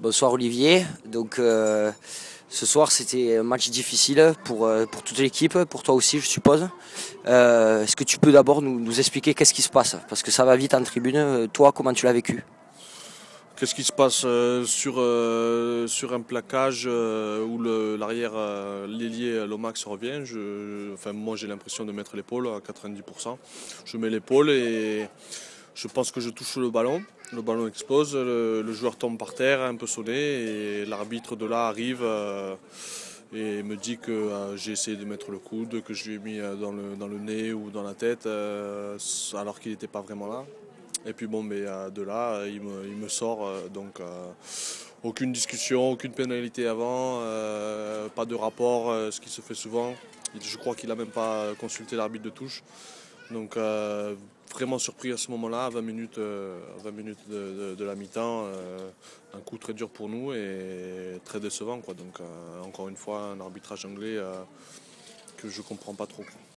Bonsoir Olivier. Donc euh, ce soir c'était un match difficile pour, euh, pour toute l'équipe, pour toi aussi je suppose. Euh, Est-ce que tu peux d'abord nous, expliquer qu'est-ce qui se passe? Parce que ça va vite en tribune. Toi, comment tu l'as vécu? Qu'est-ce qui se passe sur, un plaquage où l'arrière, l'ailier Lomax revient? Enfin, Moi j'ai l'impression de mettre l'épaule à 90%. Je mets l'épaule et je pense que je touche le ballon. Le ballon explose, le, joueur tombe par terre, un peu sonné, et l'arbitre de là arrive euh, et me dit que euh, j'ai essayé de mettre le coude, que je lui ai mis euh, dans le, dans le nez ou dans la tête, alors qu'il n'était pas vraiment là. Et puis bon, mais de là, il me, il me sort donc aucune discussion, aucune pénalité avant, pas de rapport, ce qui se fait souvent. Je crois qu'il n'a même pas consulté l'arbitre de touche. Donc vraiment surpris à ce moment-là, à 20 minutes, euh, à 20 minutes de, la mi-temps. euh, un coup très dur pour nous et très décevant. Quoi. Donc euh, encore une fois, un arbitrage anglais euh, que je comprends pas trop.